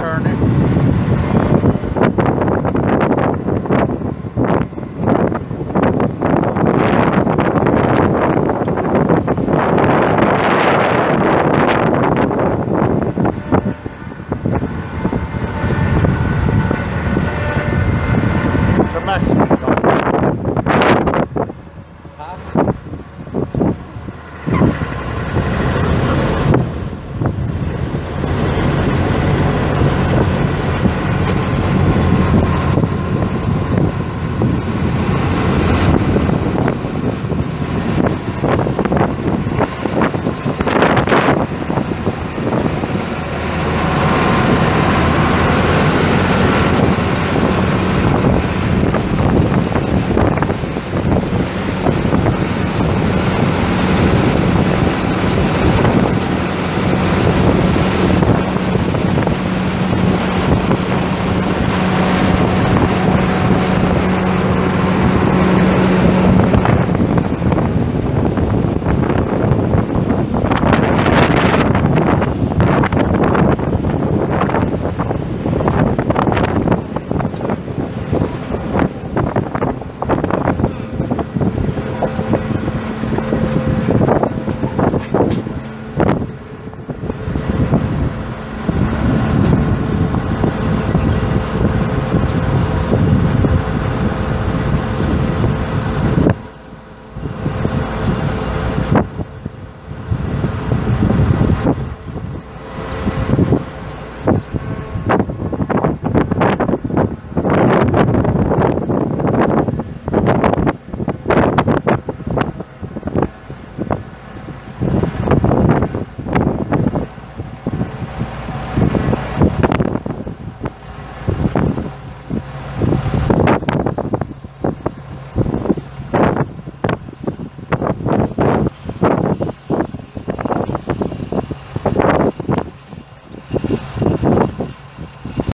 turning. To Mexico.